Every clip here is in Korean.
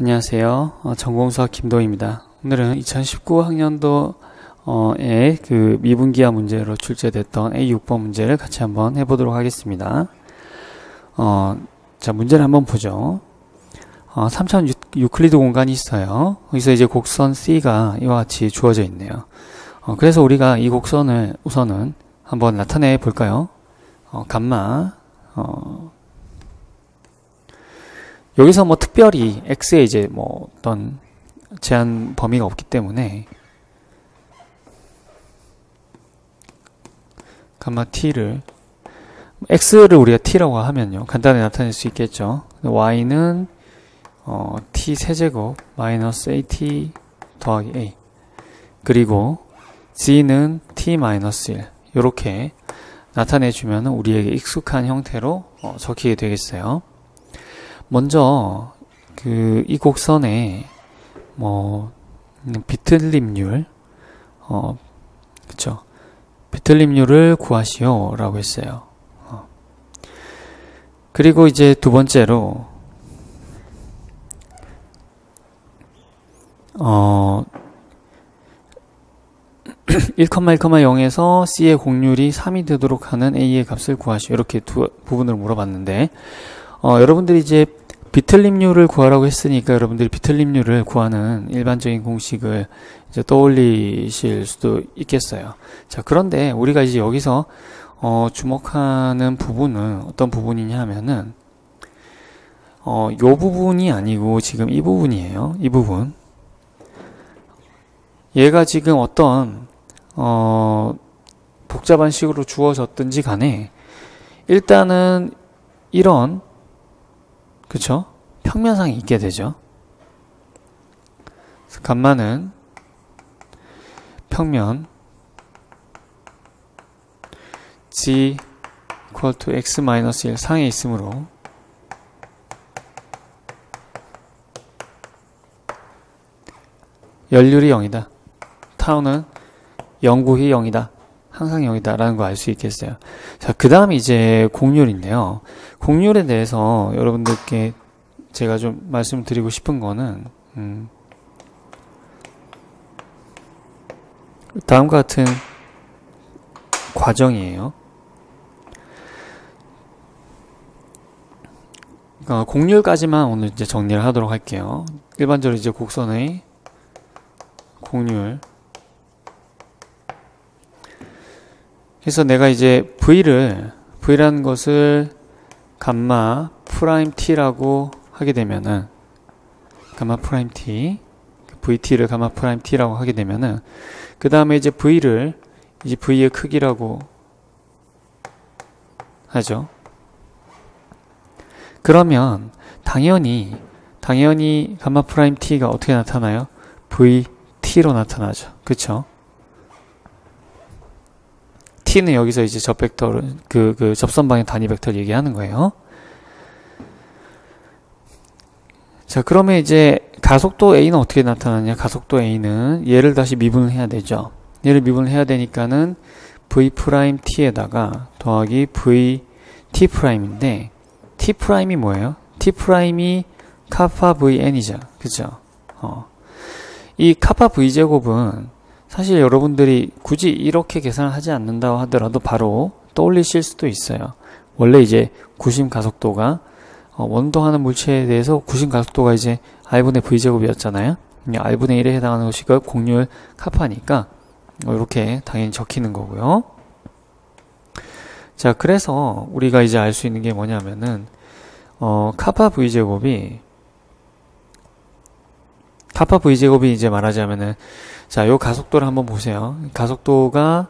안녕하세요. 어, 전공수학 김도입니다. 오늘은 2019학년도에 그 미분기화 문제로 출제됐던 A6번 문제를 같이 한번 해보도록 하겠습니다. 어, 자, 문제를 한번 보죠. 어, 3차 유클리드 공간이 있어요. 여기서 이제 곡선 C가 이와 같이 주어져 있네요. 어, 그래서 우리가 이 곡선을 우선은 한번 나타내 볼까요? 어, 감마, 어, 여기서 뭐 특별히 x에 이제 뭐 어떤 제한 범위가 없기 때문에 감마 t를 x를 우리가 t라고 하면요. 간단히 나타낼 수 있겠죠. Y는 어, t 세제곱 마이너스 at 더하기 a. 그리고 g는 t 마이너스 1 이렇게 나타내주면 우리에게 익숙한 형태로 어, 적히게 되겠어요 먼저 그 이 곡선에 뭐 비틀림률 어 그쵸 비틀림률을 구하시오라고 했어요. 어. 그리고 이제 두 번째로 어 1,1,0에서 C의 공률이 3이 되도록 하는 A의 값을 구하시오. 이렇게 두 부분을 물어봤는데 어, 여러분들이 이제 비틀림률을 구하라고 했으니까 여러분들이 비틀림률을 구하는 일반적인 공식을 이제 떠올리실 수도 있겠어요. 자, 그런데 우리가 이제 여기서 어, 주목하는 부분은 어떤 부분이냐 하면은 어, 요 부분이 아니고 지금 이 부분이에요. 이 부분. 얘가 지금 어떤 어, 복잡한 식으로 주어졌든지 간에 일단은 이런 그쵸? 평면상이 있게 되죠. 간만은 평면 g equal to x 1 상에 있으므로 연률이 0이다. 타우는 영구히 0이다. 항상 0이다. 라는 거 알 수 있겠어요. 자, 그 다음 이제 공률인데요. 공률에 대해서 여러분들께 제가 좀 말씀드리고 싶은 거는, 음, 다음과 같은 과정이에요. 그러니까 공률까지만 오늘 이제 정리를 하도록 할게요. 일반적으로 이제 곡선의 곡률. 그래서 내가 이제 V를, V라는 것을 감마 프라임 T라고 하게 되면은, 감마 프라임 T, VT를 감마 프라임 T라고 하게 되면은, 그 다음에 이제 V를 이제 V의 크기라고 하죠. 그러면 당연히 당연히 감마 프라임 t가 어떻게 나타나요? vt로 나타나죠. 그쵸? T는 여기서 이제 저 벡터 그, 그 접선 방향 단위 벡터를 얘기하는 거예요. 자, 그러면 이제 가속도 a는 어떻게 나타나냐? 가속도 a는 얘를 다시 미분을 해야 되죠. 얘를 미분을 해야 되니까는 v 프라임 t에다가 더하기 v t 프라임인데 t 프라임이 뭐예요? t 프라임이 카파 vn이죠. 그죠? 어. 이 카파 v 제곱은 사실 여러분들이 굳이 이렇게 계산을 하지 않는다고 하더라도 바로 떠올리실 수도 있어요. 원래 이제 구심 가속도가 어, 원운동하는 물체에 대해서 구심 가속도가 이제 r분의 v제곱이었잖아요. r분의 1에 해당하는 것이 그 곡률 카파니까 이렇게 당연히 적히는 거고요. 자, 그래서 우리가 이제 알 수 있는 게 뭐냐면은 어, 카파 v제곱이 카파 v제곱이 이제 말하자면은 자, 요 가속도를 한번 보세요. 가속도가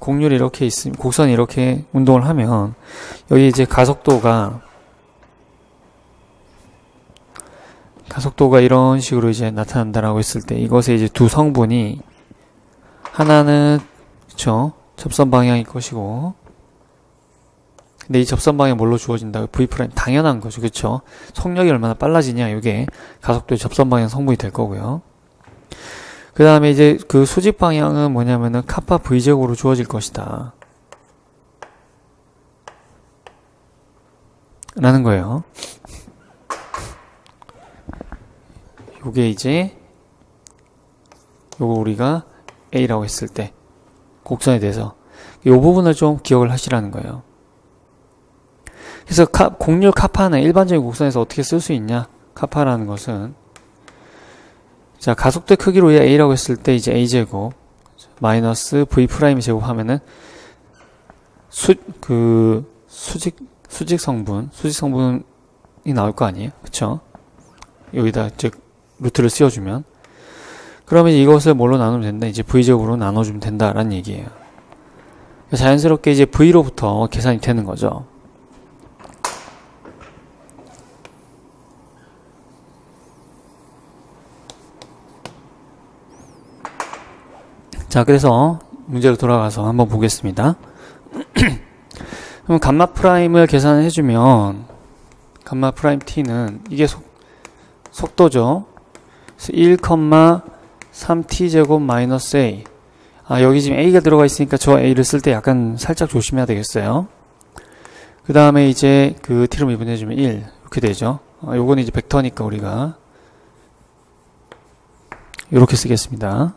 공률이 이렇게 있으면 곡선이 이렇게 운동을 하면 여기 이제 가속도가 가속도가 이런 식으로 이제 나타난다라고 했을 때 이것의 이제 두 성분이 하나는 그쵸 접선 방향일 것이고 근데 이 접선 방향 뭘로 주어진다? V 프라임 당연한 거죠, 그렇죠? 속력이 얼마나 빨라지냐 이게 가속도의 접선 방향 성분이 될 거고요. 그 다음에 이제 그 수직 방향은 뭐냐면은 카파 V 제곱으로 주어질 것이다. 라는 거예요. 요게 이제 요거 우리가 A라고 했을 때 곡선에 대해서 이 부분을 좀 기억을 하시라는 거예요. 그래서 카, 곡률 카파는 일반적인 곡선에서 어떻게 쓸 수 있냐? 카파라는 것은 자 가속도 크기로 A라고 했을 때 이제 A 제곱 마이너스 V 프라임 제곱하면은 수 그 수직 수직 성분 수직 성분이 나올 거 아니에요, 그렇죠? 여기다 즉 루트를 씌워주면 그러면 이것을 뭘로 나누면 된다? 이제 V제곱으로 나눠주면 된다라는 얘기예요. 자연스럽게 이제 V로부터 계산이 되는 거죠. 자, 그래서 문제로 돌아가서 한번 보겠습니다. 그럼 감마 프라임을 계산을 해주면 감마 프라임 t는 이게 속, 속도죠. 1,3t 제곱 마이너스 a 아 여기 지금 a가 들어가 있으니까 저 a를 쓸 때 약간 살짝 조심해야 되겠어요. 그 다음에 이제 그 t로 미분해 주면 1 이렇게 되죠. 아, 요거는 이제 벡터니까 우리가 이렇게 쓰겠습니다.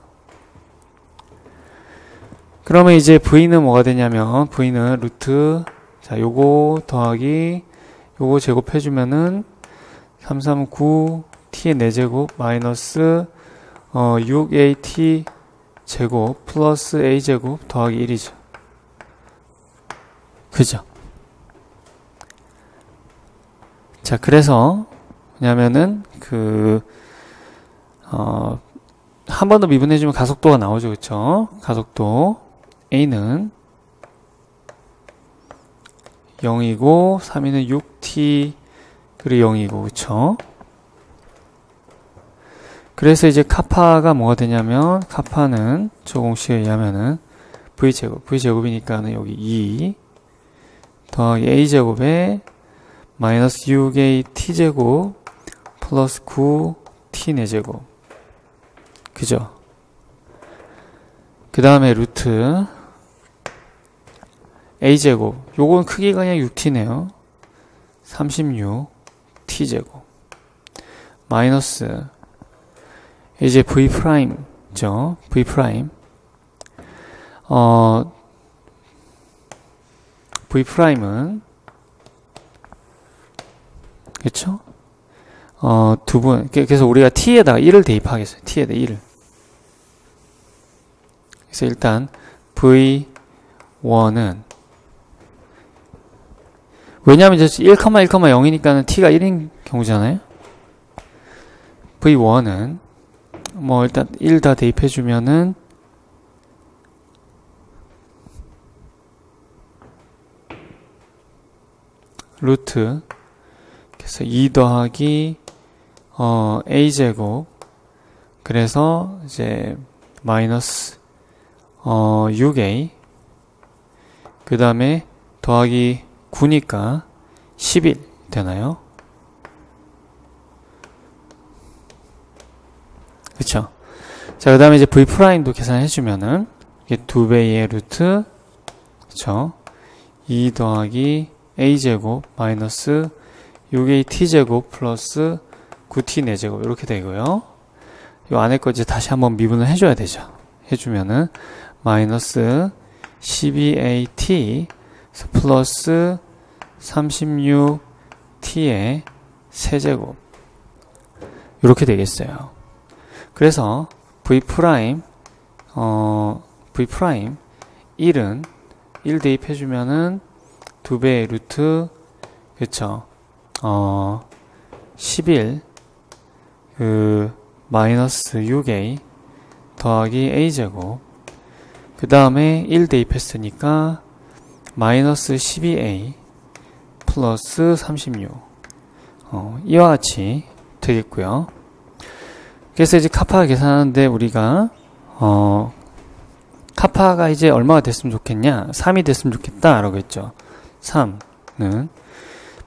그러면 이제 v는 뭐가 되냐면 v는 루트 자 요거 더하기 요거 제곱해주면은 339 t의 4제곱 마이너스 어 6at 제곱 플러스 a 제곱 더하기 1이죠. 그죠? 자 그래서 뭐냐면은 그 어, 한 번 더 미분해주면 가속도가 나오죠, 그쵸? 가속도. A는 0이고 3위는 6t 그리고 0이고 그쵸? 그래서 이제 카파가 뭐가 되냐면 카파는 저 공식에 의하면은 v제곱 v제곱이니까는 여기 2 더하기 a제곱에 마이너스 6a t제곱 플러스 9t 4제곱 그죠? 그 다음에 루트 a제곱. 요건 크기가 그냥 6t네요. 36 t제곱. 마이너스. 이제 v 프라임죠. V 프라임 어 v 프라임은 그쵸? 어두 분. 그래서 우리가 t에다가 1을 대입하겠어요. T에다 1을. 그래서 일단 v1은 왜냐하면 이제 1,1,0이니까는 t가 1인 경우잖아요. v1은 뭐 일단 1 다 대입해 주면은 루트 그래서 2 더하기 어 a제곱 그래서 이제 마이너스 어 6a 그 다음에 더하기 9니까 10일 되나요? 그쵸? 자, 그 다음에 이제 V 프라임도 계산해주면은, 이게 2배의 루트, 그쵸? 2 더하기 a제곱 마이너스 6a t제곱 플러스 9t 4제곱 이렇게 되고요. 이 안에 거 이제 다시 한번 미분을 해줘야 되죠. 해주면은 마이너스 12at 플러스 36t의 세제곱. 이렇게 되겠어요. 그래서 v 프라임 어 v 프라임 1은 1 대입해 주면은 2배의 루트 그쵸? 어11 그 마이너스 6a 더하기 a제곱. 그 다음에 1 대입했으니까 마이너스 12a 플러스 36 어, 이와 같이 되겠고요. 그래서 이제 카파 계산하는데 우리가 어, 카파가 이제 얼마가 됐으면 좋겠냐? 3이 됐으면 좋겠다 라고 했죠. 3는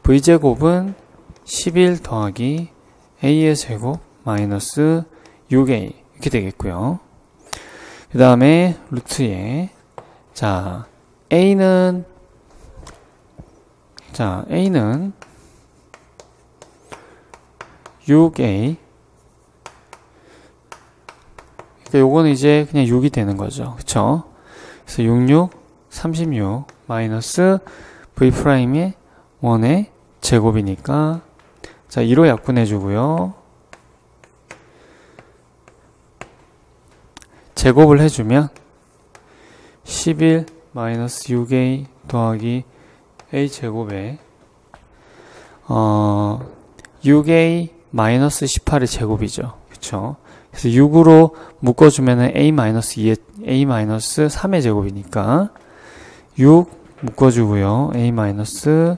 v제곱은 11 더하기 a의 제곱 마이너스 6a 이렇게 되겠고요. 그 다음에 루트에 자 a는 자, A는 6A 그러니까 요거는 이제 그냥 6이 되는 거죠. 그쵸? 그래서 66, 36, 마이너스 v 프라임의 1의 제곱이니까 자 2로 약분해 주고요. 제곱을 해주면 11 마이너스 6a 더하기 a 제곱에 어 6a 마이너스 18의 제곱이죠. 그쵸? 그래서 6으로 묶어주면은 a 마이너스 2의 a 마이너스 3의 제곱이니까 6 묶어주고요. a 마이너스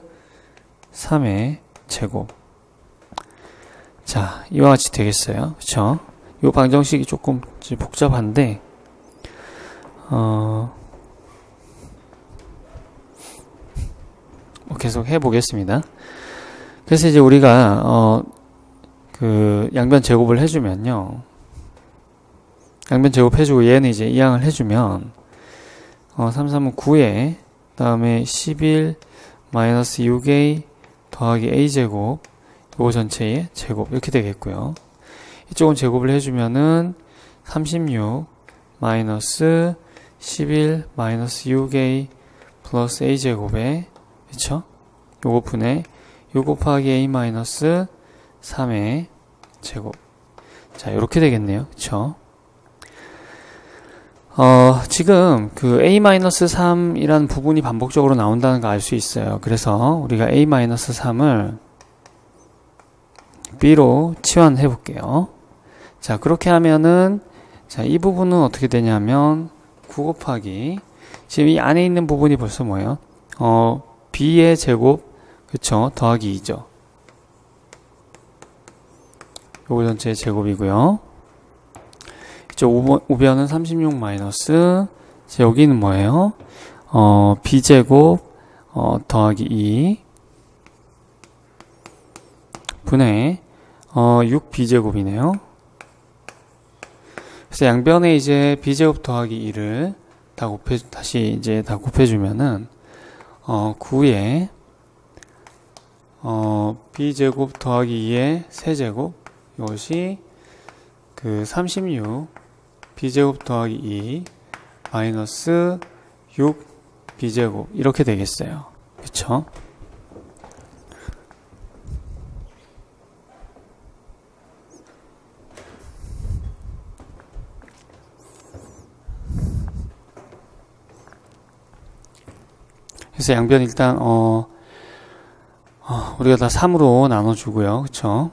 3의 제곱. 자, 이와 같이 되겠어요. 그쵸? 이 방정식이 조금 복잡한데, 어, 계속 해보겠습니다. 그래서 이제 우리가, 어, 그, 양변 제곱을 해주면요. 양변 제곱해주고 얘는 이제 이항을 해주면, 어, 3, 3은 9에, 다음에 11, 마이너스 6a, 더하기 a제곱, 요거 전체의 제곱, 이렇게 되겠고요. 이쪽은 제곱을 해주면은, 36, 마이너스 11, 마이너스 6a, 플러스 a제곱에, 그쵸? 요거 분의, 요 곱하기 a 마이너스 3의 제곱. 자, 이렇게 되겠네요. 그쵸? 어, 지금 그 a-3이라는 부분이 반복적으로 나온다는 거 알 수 있어요. 그래서 우리가 a-3을 b로 치환해 볼게요. 자, 그렇게 하면은 자, 이 부분은 어떻게 되냐면 9 곱하기 지금 이 안에 있는 부분이 벌써 뭐예요? 어, b의 제곱 그쵸? 더하기 2죠. 요거 전체 제곱이고요. 이쪽 우변은 36 마이너스 여기는 뭐예요? 어, b제곱 어, 더하기 2 분의 어, 6b제곱이네요. 그래서 양변에 이제 b제곱 더하기 2를 다 곱해 다시 이제 다 곱해주면은 어, 9에 어, b제곱 더하기 2의 세제곱 이것이 그 36 b제곱 더하기 2 마이너스 6 b제곱 이렇게 되겠어요. 그쵸? 그래서 양변 일단 어, 어 우리가 다 3으로 나눠주고요. 그쵸?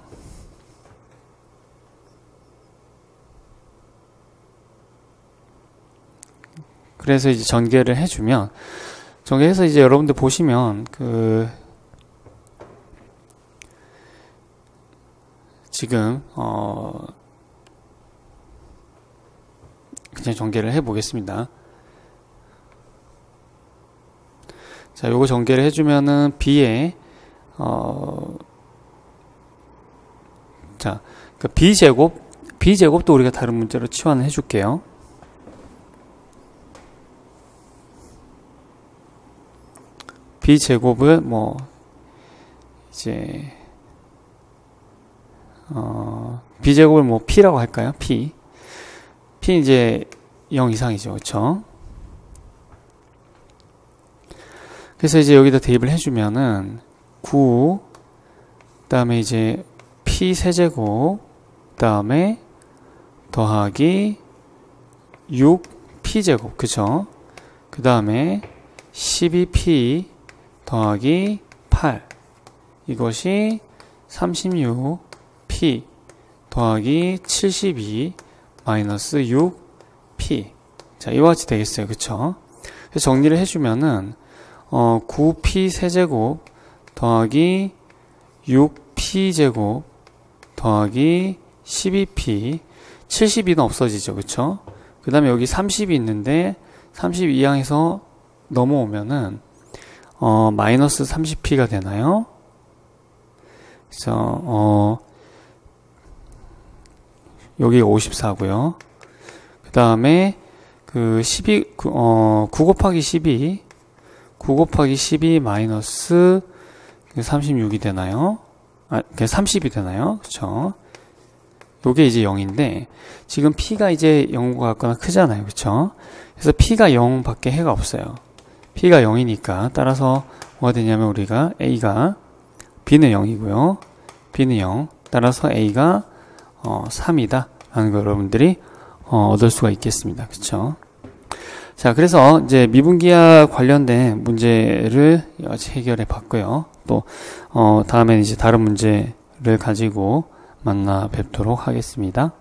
그래서 이제 전개를 해주면 전개해서 이제 여러분들 보시면 그 지금 어 그냥 전개를 해 보겠습니다. 자, 요거 전개를 해주면은 b에 어, 자, 그 b 제곱 b 제곱도 우리가 다른 문제로 치환을 해줄게요. b제곱을 뭐 이제 어 b제곱을 뭐 p라고 할까요? p p 이제 0 이상이죠. 그렇죠? 그래서 이제 여기다 대입을 해주면은 9 그 다음에 이제 p 세제곱 그 다음에 더하기 6 p 제곱 그쵸? 그 다음에 12p 더하기 8 이것이 36p 더하기 72 마이너스 6p 자 이와 같이 되겠어요. 그쵸? 그래서 정리를 해주면은 어 9p 세제곱 더하기 6p 제곱 더하기 12p 72는 없어지죠 그쵸 그 다음에 여기 30이 있는데 32항에서 넘어오면은 어, 마이너스 30p가 되나요? 그래서, 어, 여기 54고요. 그 다음에, 그, 12, 그, 어, 9 곱하기 12, 9 곱하기 12 마이너스 36이 되나요? 아, 30이 되나요? 그쵸? 요게 이제 0인데 지금 p가 이제 0과 같거나 크잖아요. 그쵸? 그래서 p가 0 밖에 해가 없어요. p가 0이니까 따라서 뭐가 되냐면 우리가 a가 b는 0이고요. b는 0. 따라서 a가 어, 3이다. 라는 걸 여러분들이 어, 얻을 수가 있겠습니다. 그쵸? 자, 그래서 이제 미분기와 관련된 문제를 해결해 봤고요. 또, 어, 다음엔 이제 다른 문제를 가지고 만나 뵙도록 하겠습니다.